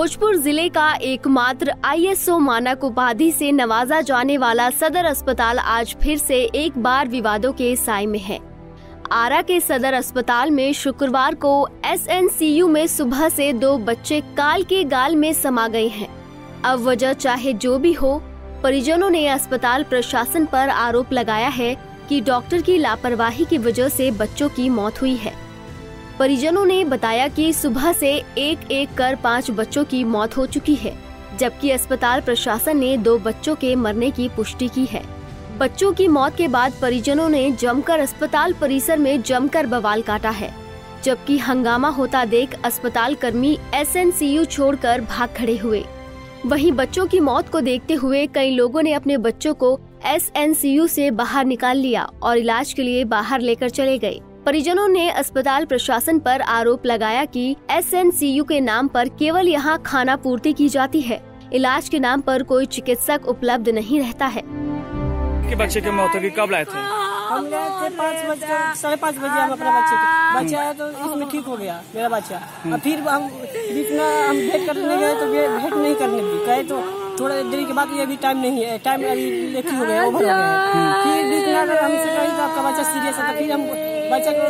भोजपुर ज़िले का एकमात्र आईएसओ मानक उपाधि से नवाजा जाने वाला सदर अस्पताल आज फिर से एक बार विवादों के साय में है। आरा के सदर अस्पताल में शुक्रवार को एसएनसीयू में सुबह से दो बच्चे काल के गाल में समा गए हैं। अब वजह चाहे जो भी हो, परिजनों ने अस्पताल प्रशासन पर आरोप लगाया है कि डॉक्टर की लापरवाही की वजह से बच्चों की मौत हुई है। परिजनों ने बताया कि सुबह से एक एक कर पाँच बच्चों की मौत हो चुकी है, जबकि अस्पताल प्रशासन ने दो बच्चों के मरने की पुष्टि की है। बच्चों की मौत के बाद परिजनों ने जमकर अस्पताल परिसर में जमकर बवाल काटा है, जबकि हंगामा होता देख अस्पताल कर्मी एस एन सी यू छोड़ कर भाग खड़े हुए। वहीं बच्चों की मौत को देखते हुए कई लोगों ने अपने बच्चों को एस एन सी यू से बाहर निकाल लिया और इलाज के लिए बाहर लेकर चले गए। परिजनों ने अस्पताल प्रशासन पर आरोप लगाया कि एसएनसीयू के नाम पर केवल यहाँ खाना पूर्ति की जाती है। इलाज के नाम पर कोई चिकित्सक उपलब्ध नहीं रहता है। के बच्चे की मौत होगी कब लाए थे? हम गए थे पाँच बजे साढ़े पाँच बजे हम अपना बच्चे को बच्चा है तो इसमें ठीक हो गया मेरा बच्चा। और फिर हम में हम भेंट करने गए तो भेंट नहीं करने दी गए तो थोड़ा देरी के बाद ये अभी टाइम नहीं है टाइम अभी लेखी हो गया ओवर हो गया। फिर बीच में अगर हमसे कहीं आपका बच्चा सीरियस है तो फिर हम बच्चा को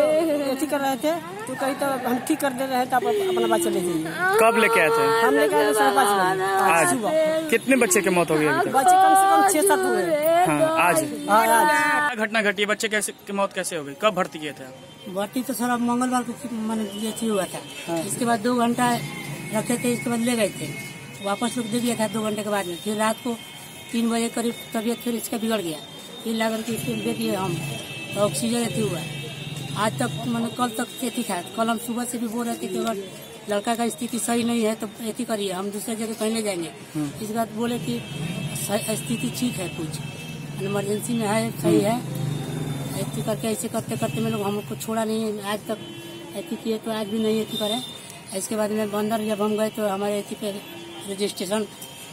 अथी कर रहे थे। तो कहीं तो हम ठीक कर दे रहे थे आप अपना बच्चा ले जाइए। कब लेके आए थे? हम लेके आए साढ़े पाँच बजे। आज। सुबह। कितने बच्चे की मौत हो गई बच्चे कम से कम छह सात हुए। हाँ आज। हाँ आज। क्या घटना घटी? बच्चे कैसे की मौत कैसे हो गई? कब भर्ती किए थे भर्ती तो सर अब मंगलवार को मैंने ये चीज़ हुआ था। इसके बाद दो घंटा रखे थे इसके बाद ले गए थे। वापस लोग दे दिया था दो घंटे के बाद में। फिर रात को तीन बजे करीब तबीयत फिर इसका बिगड़ गया। फिर ला करके इसको दे दिए हम तो ऑक्सीजन अथी हुआ। आज तक मैंने कल तक खेती था। कल हम सुबह से भी बोल रहे थे कि अगर लड़का का स्थिति सही नहीं है तो एथी करिए हम दूसरे जगह कहीं ले जाएँगे। इस बात बोले कि स्थिति ठीक है कुछ। इमरजेंसी में है सही है। ऐसे करके ऐसे करते करते में लोग हमको छोड़ा नहीं है। आज तक ऐसी किए तो आज भी नहीं ऐसी करे। इसके बाद में बंदर जब हम गए तो हमारे ऐसी पे रजिस्ट्रेशन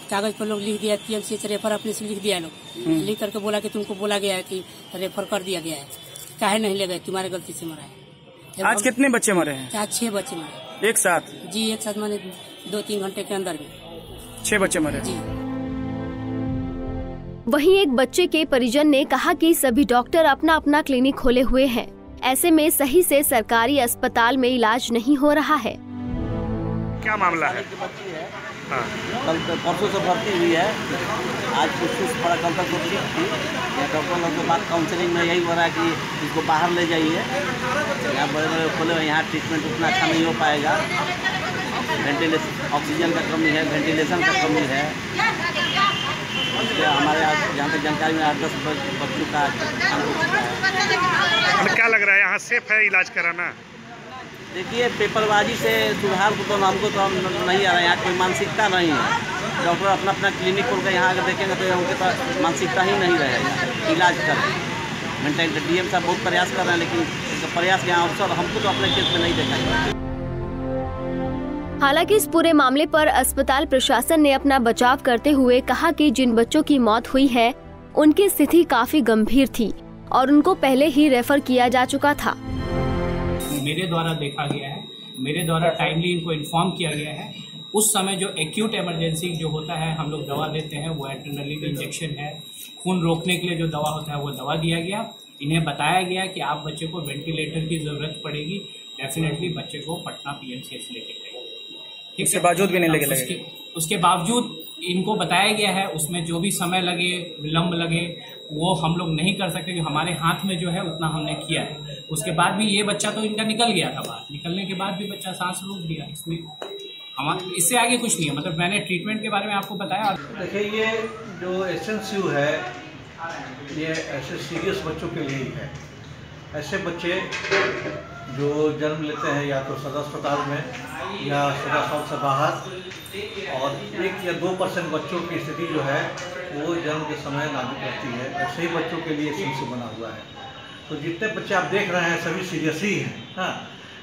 कागज़ पर लोग लिख दिया पीएमसी से रेफर अपने से लिख दिया लोग। लिख करके बोला कि तुमको बोला गया है कि रेफर कर दिया गया है। काहे नहीं ले गए तुम्हारे गलती से मरा है। आज कितने बच्चे मरे हैं? आज छह बच्चे मरे एक साथ? जी एक साथ मैंने दो तीन घंटे के अंदर में छह बच्चे मरे जी। वहीं एक बच्चे के परिजन ने कहा कि सभी डॉक्टर अपना अपना क्लिनिक खोले हुए हैं। ऐसे में सही से सरकारी अस्पताल में इलाज नहीं हो रहा है। क्या मामला है? हाँ। कल तो परसों से भर्ती हुई है। आज कुछ कुछ थोड़ा कल तक तो ठीक थी। या डॉक्टर लोग के बाद काउंसलिंग में यही हो रहा है कि इसको बाहर ले जाइए। यहाँ बड़े बड़े खोले हुए यहाँ ट्रीटमेंट उतना अच्छा नहीं हो पाएगा। वेंटिलेशन ऑक्सीजन का कमी है वेंटिलेशन का कमी है। हमारे यहाँ जहाँ तक जानकारी में आठ दस बच्चों का क्या लग रहा है यहाँ सेफ़ है इलाज कराना? देखिए, पेपरबाजी से सुधार को तो हमको तो हम नहीं आ रहा है। यहाँ कोई मानसिकता नहीं है। डॉक्टर अपना अपना क्लिनिक खोल कर यहाँ अगर देखेंगे तो उनके पास मानसिकता ही नहीं रहेगा इलाज करें मेंटेन डी एम साहब बहुत प्रयास कर रहे हैं, लेकिन इसका प्रयास यहाँ अवसर हमको तो अपने केस में नहीं देखा हालाँकि इस पूरे मामले पर अस्पताल प्रशासन ने अपना बचाव करते हुए कहा कि जिन बच्चों की मौत हुई है, उनकी स्थिति काफ़ी गंभीर थी और उनको पहले ही रेफर किया जा चुका था। मेरे द्वारा देखा गया है मेरे द्वारा टाइमली इनको इन्फॉर्म किया गया है। उस समय जो एक्यूट इमरजेंसी जो होता है हम लोग दवा देते हैं वो एड्रेनलिन इंजेक्शन है। खून रोकने के लिए जो दवा होता है वो दवा दिया गया। इन्हें बताया गया कि आप बच्चे को वेंटिलेटर की ज़रूरत पड़ेगी। डेफिनेटली बच्चे को पटना पीएमसीएच लेके जाइए। ठीक है? बावजूद भी नहीं लेके उसके, उसके बावजूद इनको बताया गया है उसमें जो भी समय लगे विलम्ब लगे वो हम लोग नहीं कर सकते कि हमारे हाथ में जो है उतना हमने किया है। उसके बाद भी ये बच्चा तो इनका निकल गया था बाहर। निकलने के बाद भी बच्चा सांस रोक दिया इसमें हम इससे आगे कुछ नहीं है। मतलब मैंने ट्रीटमेंट के बारे में आपको बताया देखिए, ये जो एस है, ये ऐसे सीरियस बच्चों के लिए ही है। ऐसे बच्चे जो जन्म लेते हैं या तो सदर अस्पताल में, या सदर अस्पताल से बाहर, और एक या दो परसेंट बच्चों की स्थिति जो है, वो जन्म के समय नाजुक रहती है। ऐसे ही बच्चों के लिए शिशु बना हुआ है। तो जितने बच्चे आप देख रहे हैं सभी सीरियस ही हैं। हाँ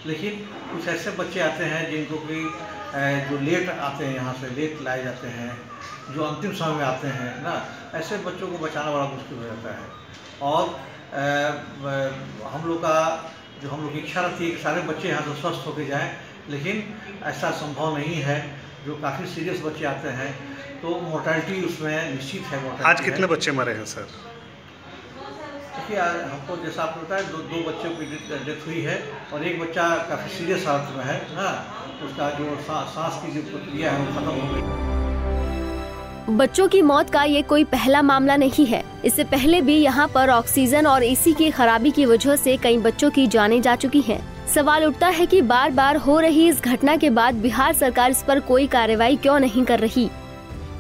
लेकिन कुछ ऐसे बच्चे आते हैं जिनको कि जो लेट आते हैं यहाँ से लेट लाए जाते हैं जो अंतिम समय में आते हैं ना ऐसे बच्चों को बचाना बड़ा मुश्किल हो जाता है। और अ, हम लोग का जो हम लोग की इच्छा रहती है कि सारे बच्चे यहाँ से स्वस्थ होकर जाएँ लेकिन ऐसा संभव नहीं है जो काफ़ी सीरियस बच्चे आते हैं तो मोर्टैलिटी उसमें निश्चित है आज कितने है। बच्चे मरे हैं सर? देखिए, हमको जैसा आपको बताया, दो दो बच्चों की डेथ हुई है और एक बच्चा काफ़ी सीरियस हालत में है हाँ उसका जो सांस की जो प्रक्रिया है, वो खत्म हो गई। बच्चों की मौत का ये कोई पहला मामला नहीं है। इससे पहले भी यहाँ पर ऑक्सीजन और एसी की खराबी की वजह से कई बच्चों की जानें जा चुकी हैं। सवाल उठता है कि बार बार हो रही इस घटना के बाद बिहार सरकार इस पर कोई कार्रवाई क्यों नहीं कर रही?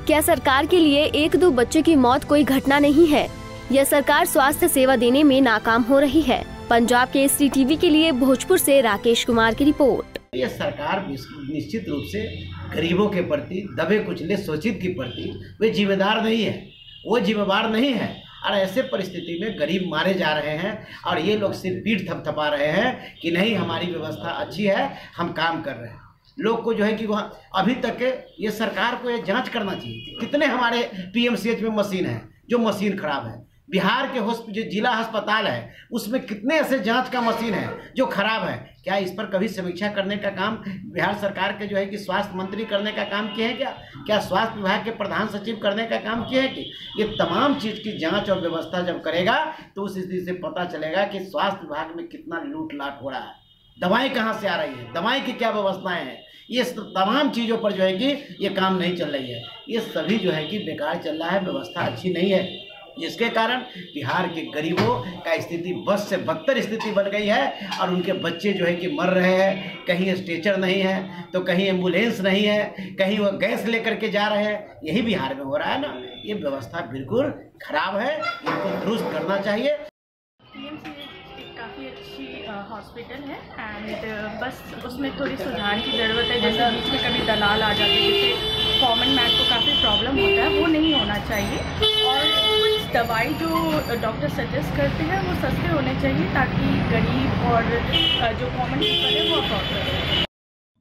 क्या सरकार के लिए एक दो बच्चों की मौत कोई घटना नहीं है? या सरकार स्वास्थ्य सेवा देने में नाकाम हो रही है। पंजाब के एस टीवी के लिए भोजपुर से राकेश कुमार की रिपोर्ट। ये सरकार निश्चित रूप से गरीबों के प्रति, दबे कुचले, शोषित के प्रति वे जिम्मेदार नहीं है। वो जिम्मेवार नहीं है। और ऐसे परिस्थिति में गरीब मारे जा रहे हैं और ये लोग सिर्फ़ पीठ थपथपा रहे हैं कि नहीं, हमारी व्यवस्था अच्छी है, हम काम कर रहे हैं। लोग को जो है कि वहाँ, अभी तक ये सरकार को ये जाँच करना चाहिए कितने हमारे पीएमसीएच में मशीन है, जो मशीन खराब है। बिहार के जो जिला अस्पताल है, उसमें कितने ऐसे जाँच का मशीन है जो खराब है? क्या इस पर कभी समीक्षा करने का काम बिहार सरकार के जो है कि स्वास्थ्य मंत्री करने का काम किए हैं क्या? क्या स्वास्थ्य विभाग के प्रधान सचिव करने का काम किए हैं कि ये तमाम चीज़ की जाँच और व्यवस्था जब करेगा तो उस स्थिति से पता चलेगा कि स्वास्थ्य विभाग में कितना लूट लाट हो रहा है। दवाएँ कहाँ से आ रही है? दवाई की क्या व्यवस्थाएँ हैं? ये तमाम चीज़ों पर जो है कि ये काम नहीं चल रही है। ये सभी जो है कि बेकार चल रहा है, व्यवस्था अच्छी नहीं है। जिसके कारण बिहार के गरीबों का स्थिति बस से बदतर स्थिति बन गई है और उनके बच्चे जो है कि मर रहे हैं, कहीं स्ट्रेचर नहीं है तो कहीं एंबुलेंस नहीं है, कहीं वो गैस लेकर के जा रहे हैं, यही बिहार में हो रहा है ना। ये व्यवस्था बिल्कुल खराब है, इनको दुरुस्त करना चाहिए। हॉस्पिटल है एंड बस उसमें थोड़ी सुधार की ज़रूरत है, जैसे बीच में कभी दलाल आ जाते हैं, जैसे कॉमन मैन को काफ़ी प्रॉब्लम होता है, वो नहीं होना चाहिए। और कुछ दवाई जो डॉक्टर सजेस्ट करते हैं, वो सस्ते होने चाहिए, ताकि गरीब और जो कॉमन पीपल है, वो अफोर्ड कर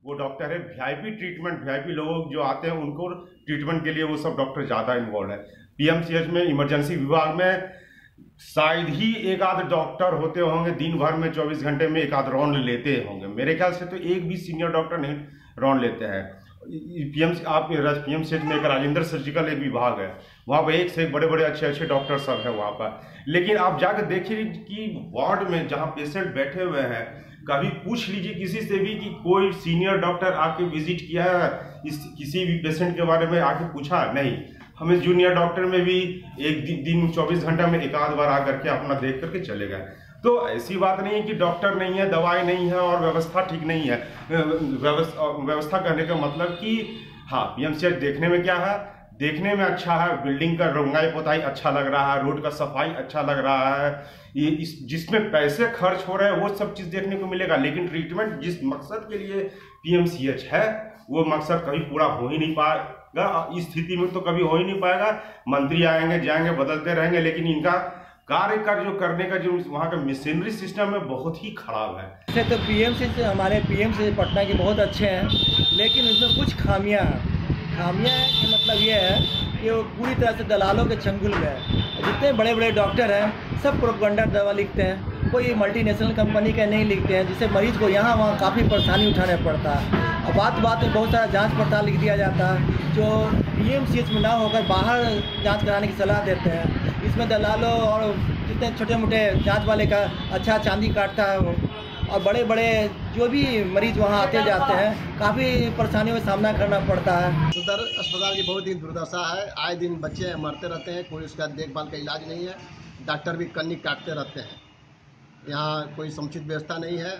वो डॉक्टर है वीआईपी ट्रीटमेंट वीआईपी लोग जो आते हैं, उनको ट्रीटमेंट के लिए वो सब डॉक्टर ज़्यादा इन्वॉल्व है। पीएमसीएच में इमरजेंसी विभाग में शायद ही एक आध डॉक्टर होते होंगे, दिन भर में 24 घंटे में एक आध राउंड लेते होंगे। मेरे ख्याल से तो एक भी सीनियर डॉक्टर नहीं राउंड लेते हैं। पीएम आप पी एम में एक राजेंद्र सर्जिकल एक विभाग है। वहाँ पर एक से एक बड़े बड़े अच्छे अच्छे डॉक्टर सब हैं वहाँ पर। लेकिन आप जाकर देखिए कि वार्ड में जहाँ पेशेंट बैठे हुए हैं कभी पूछ लीजिए किसी से भी कि कोई सीनियर डॉक्टर आके विज़िट किया है? इस किसी भी पेशेंट के बारे में आके पूछा? नहीं। हमें जूनियर डॉक्टर में भी एक दि, दिन चौबीस घंटा में एक आध बार आकर के अपना देख करके चले गए। तो ऐसी बात नहीं है कि डॉक्टर नहीं है दवाई नहीं है और व्यवस्था ठीक नहीं है। व्यवस्था करने का मतलब कि हाँ पीएमसीएच देखने में क्या है? देखने में अच्छा है बिल्डिंग का रंगाई पोताई अच्छा लग रहा है रोड का सफ़ाई अच्छा लग रहा है। ये इस, जिसमें पैसे खर्च हो रहे हैं, वो सब चीज़ देखने को मिलेगा। लेकिन ट्रीटमेंट जिस मकसद के लिए पीएमसीएच है, वो मकसद कभी पूरा हो ही नहीं पाएगा। इस स्थिति में तो कभी हो ही नहीं पाएगा। मंत्री आएँगे, जाएँगे, बदलते रहेंगे, लेकिन इनका कार्य का जो करने का जो वहाँ का मशीनरी सिस्टम है, बहुत ही खराब है। तो पीएमसी से, हमारे पीएमसी पटना के बहुत अच्छे हैं, लेकिन उसमें कुछ खामियाँ हैं। खामियाँ का मतलब ये है कि वो पूरी तरह से दलालों के चंगुल में है। जितने बड़े बड़े डॉक्टर हैं, सब प्रोपगंडा दवा लिखते हैं, कोई मल्टीनेशनल कंपनी का नहीं लिखते हैं जिससे मरीज़ को यहाँ वहाँ काफ़ी परेशानी उठाना पड़ता है। और बात बात में बहुत सारा जाँच पड़ताल लिख दिया जाता है, जो पीएमसीएच में ना होकर बाहर जाँच कराने की सलाह देते हैं। इसमें दलालों और जितने छोटे मोटे जाँच वाले का अच्छा चांदी काटता है वो। और बड़े बड़े जो भी मरीज़ वहाँ आते जाते हैं काफ़ी परेशानियों का सामना करना पड़ता है। सदर अस्पताल की बहुत ही दुर्दशा है। आए दिन बच्चे मरते रहते हैं कोई उसका देखभाल का इलाज नहीं है डॉक्टर भी कन्नी काटते रहते हैं। यहाँ कोई समुचित व्यवस्था नहीं है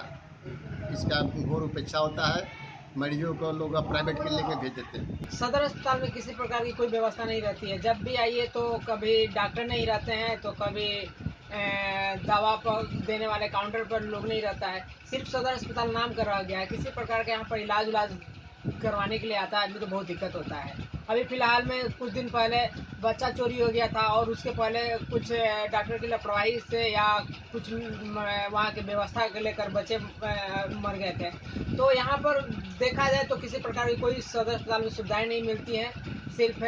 इसका घोर उपेक्षा होता है मरीजों को लोग प्राइवेट क्लिनिक में भेज देते हैं। सदर अस्पताल में किसी प्रकार की कोई व्यवस्था नहीं रहती है। जब भी आइए तो कभी डॉक्टर नहीं रहते हैं तो कभी दवा पर, देने वाले काउंटर पर लोग नहीं रहता है। सिर्फ़ सदर अस्पताल नाम करवा गया है। किसी प्रकार का यहाँ पर इलाज उलाज करवाने के लिए आता है, आदमी तो बहुत दिक्कत होता है। अभी फ़िलहाल में कुछ दिन पहले बच्चा चोरी हो गया था और उसके पहले कुछ डॉक्टर की लापरवाही से या कुछ वहाँ की व्यवस्था के लेकर बच्चे मर गए थे। तो यहाँ पर देखा जाए तो किसी प्रकार की कोई सदर अस्पताल में सुविधाएँ नहीं मिलती हैं। सिर्फ़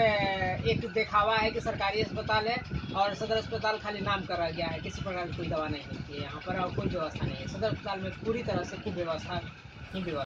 एक दिखावा है कि सरकारी अस्पताल है और सदर अस्पताल खाली नाम करा गया है। किसी प्रकार की कोई दवा नहीं मिलती है यहाँ पर और कोई व्यवस्था नहीं है। सदर अस्पताल में पूरी तरह से कोई व्यवस्था ही व्यवस्था